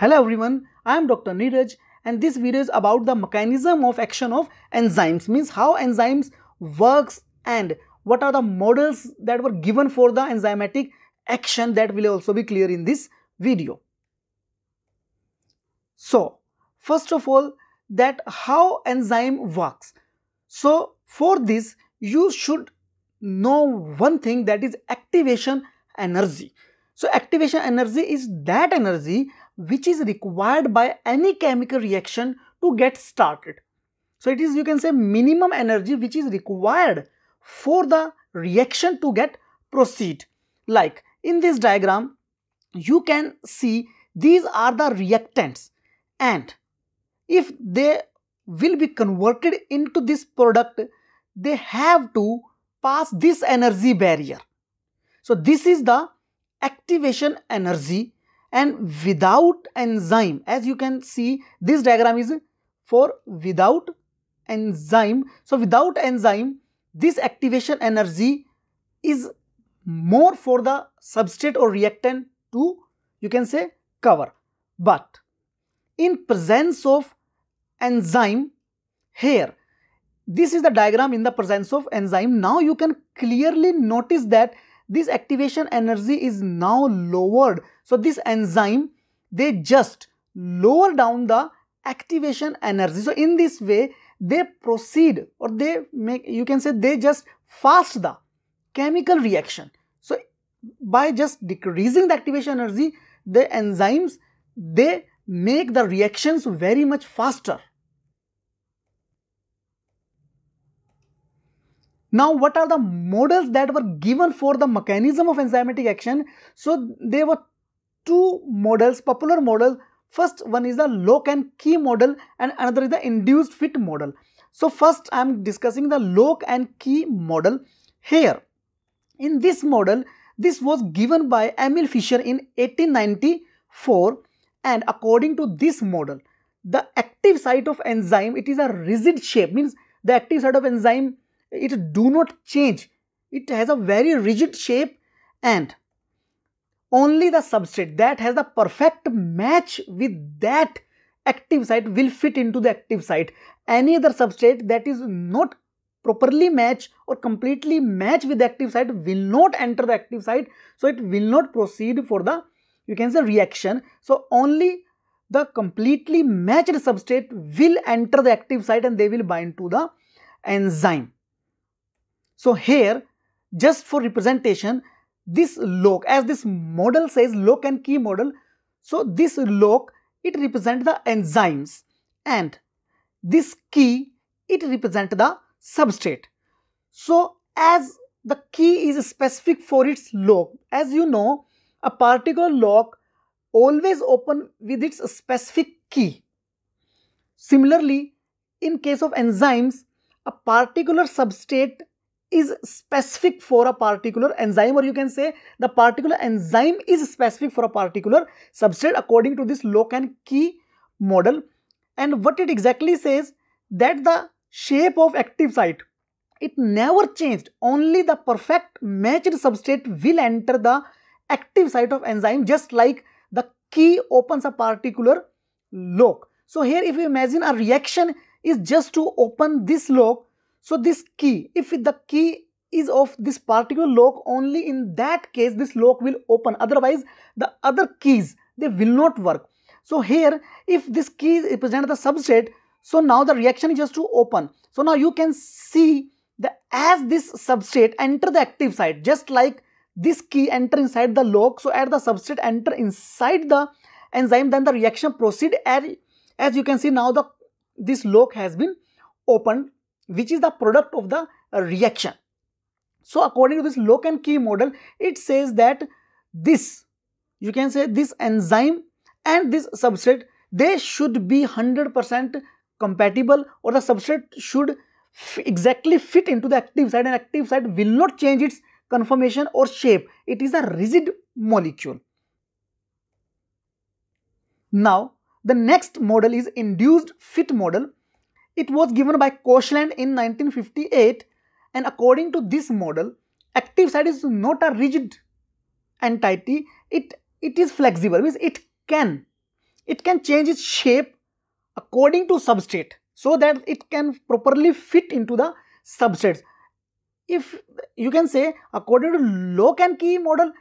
Hello everyone, I am Dr. Neeraj and this video is about the mechanism of action of enzymes means how enzymes works and what are the models that were given for the enzymatic action that will also be clear in this video. So, first of all that how enzyme works. So, for this you should know one thing that is activation energy. So, activation energy is that energy which is required by any chemical reaction to get started. So, it is you can say minimum energy which is required for the reaction to get proceed. Like in this diagram, you can see these are the reactants and if they will be converted into this product, they have to pass this energy barrier. So, this is the activation energy and without enzyme as you can see this diagram is for without enzyme. So, without enzyme this activation energy is more for the substrate or reactant to you can say cover. But in presence of enzyme here this is the diagram in the presence of enzyme. Now you can clearly notice that this activation energy is now lowered. So this enzyme, they just lower down the activation energy. So in this way, they proceed or they make, you can say they just fast the chemical reaction. So by just decreasing the activation energy, the enzymes, they make the reactions very much faster. Now, what are the models that were given for the mechanism of enzymatic action? So, there were two models, popular models. First one is the lock and key model and another is the induced fit model. So, first I am discussing the lock and key model here. In this model, this was given by Emil Fischer in 1894 and according to this model, the active site of enzyme, it is a rigid shape means the active site of enzyme it do not change. It has a very rigid shape and only the substrate that has the perfect match with that active site will fit into the active site. Any other substrate that is not properly match or completely match with the active site will not enter the active site. So it will not proceed for the you can say reaction. So only the completely matched substrate will enter the active site and they will bind to the enzyme so here just for representation this lock as this model says lock and key model. So this lock it represents the enzymes and this key it represents the substrate. So as the key is specific for its lock as you know a particular lock always open with its specific key. Similarly in case of enzymes a particular substrate is specific for a particular enzyme or you can say the particular enzyme is specific for a particular substrate according to this lock and key model. And what it exactly says that the shape of active site it never changed. Only the perfect matched substrate will enter the active site of enzyme just like the key opens a particular lock so here if you imagine a reaction is just to open this lock so this key, if the key is of this particular lock, only in that case this lock will open. Otherwise, the other keys, they will not work. So here, if this key represents the substrate, so now the reaction is just to open. So now you can see that as this substrate enter the active site, just like this key enter inside the lock. So as the substrate enter inside the enzyme, then the reaction proceed as, as you can see now the this lock has been opened which is the product of the reaction. So according to this lock and key model, it says that this, you can say this enzyme and this substrate, they should be 100% compatible or the substrate should exactly fit into the active site and active site will not change its conformation or shape. It is a rigid molecule. Now, the next model is induced fit model it was given by Koshland in 1958 and according to this model, active site is not a rigid entity, it, it is flexible, means it can, it can change its shape according to substrate so that it can properly fit into the substrates. If you can say according to lock and key model,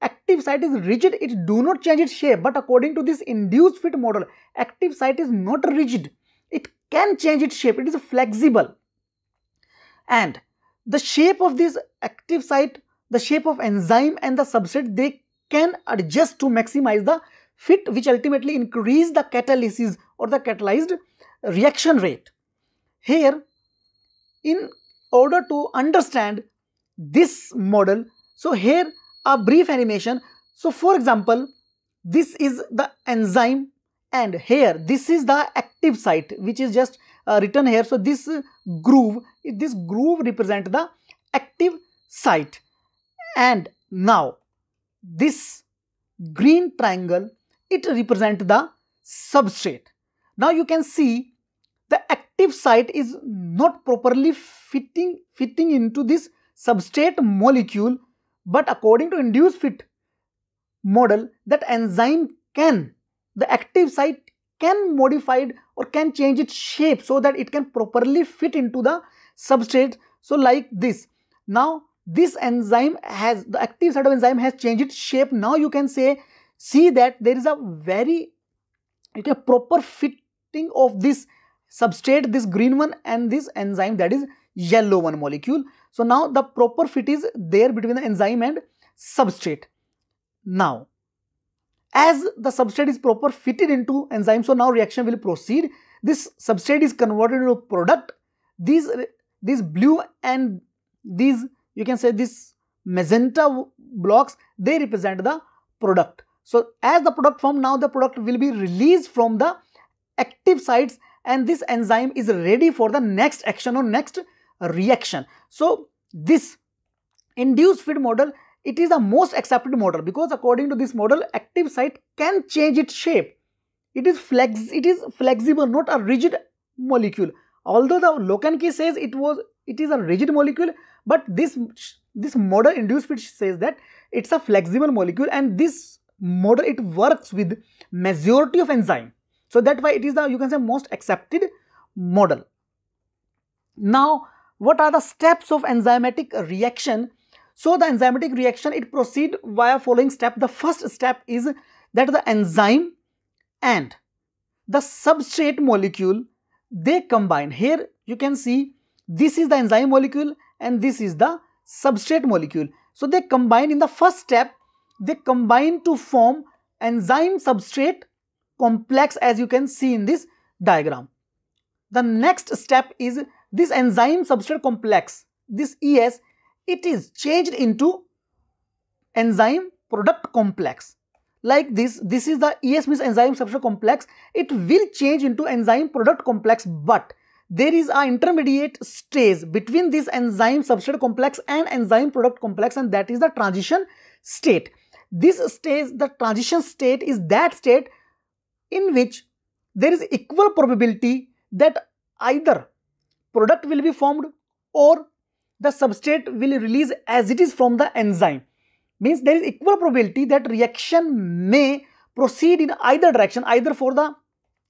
active site is rigid, it do not change its shape. But according to this induced fit model, active site is not rigid. It can change its shape, it is flexible. And the shape of this active site, the shape of enzyme and the substrate, they can adjust to maximize the fit which ultimately increase the catalysis or the catalyzed reaction rate. Here, in order to understand this model, so here a brief animation. So for example, this is the enzyme and here this is the active site which is just uh, written here. So this groove, this groove represent the active site and now this green triangle it represent the substrate. Now you can see the active site is not properly fitting fitting into this substrate molecule but according to induced fit model that enzyme can the active site can modified or can change its shape so that it can properly fit into the substrate. So like this. Now this enzyme has the active site of enzyme has changed its shape. Now you can say see that there is a very a proper fitting of this substrate this green one and this enzyme that is yellow one molecule. So now the proper fit is there between the enzyme and substrate. Now as the substrate is proper fitted into enzyme so now reaction will proceed. This substrate is converted into product. These these blue and these you can say this magenta blocks they represent the product. So as the product form now the product will be released from the active sites and this enzyme is ready for the next action or next reaction. So this induced fit model it is the most accepted model because according to this model active site can change its shape. It is flex it is flexible not a rigid molecule. Although the key says it was it is a rigid molecule but this this model induced fit says that it's a flexible molecule and this model it works with majority of enzyme. So that's why it is the you can say most accepted model. Now what are the steps of enzymatic reaction so the enzymatic reaction it proceed via following step. The first step is that the enzyme and the substrate molecule they combine. Here you can see this is the enzyme molecule and this is the substrate molecule. So they combine in the first step they combine to form enzyme substrate complex as you can see in this diagram. The next step is this enzyme substrate complex this ES it is changed into enzyme product complex. Like this this is the es means enzyme substrate complex. It will change into enzyme product complex but there is a intermediate stage between this enzyme substrate complex and enzyme product complex and that is the transition state. This stage the transition state is that state in which there is equal probability that either product will be formed or the substrate will release as it is from the enzyme. Means there is equal probability that reaction may proceed in either direction, either for the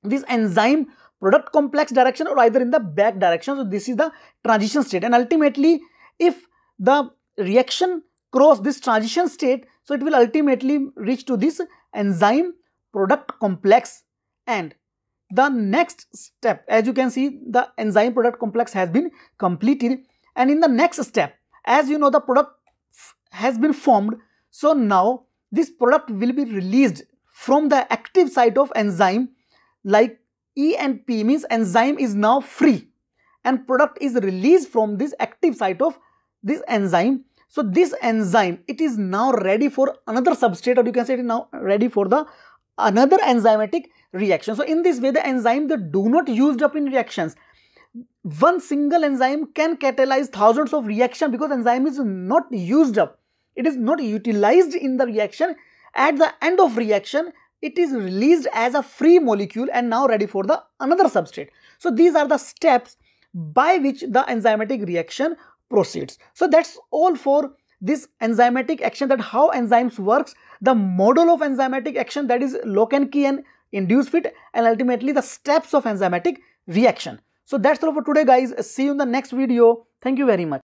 this enzyme product complex direction or either in the back direction. So this is the transition state and ultimately if the reaction cross this transition state, so it will ultimately reach to this enzyme product complex and the next step as you can see the enzyme product complex has been completed and in the next step as you know the product has been formed so now this product will be released from the active site of enzyme like E and P means enzyme is now free and product is released from this active site of this enzyme. So this enzyme it is now ready for another substrate or you can say it is now ready for the another enzymatic reaction. So in this way the enzyme they do not used up in reactions one single enzyme can catalyze thousands of reaction because enzyme is not used up. It is not utilized in the reaction. At the end of reaction it is released as a free molecule and now ready for the another substrate. So these are the steps by which the enzymatic reaction proceeds. So that's all for this enzymatic action that how enzymes works. The model of enzymatic action that is lock and key and induce fit and ultimately the steps of enzymatic reaction. So that's all for today guys. See you in the next video. Thank you very much.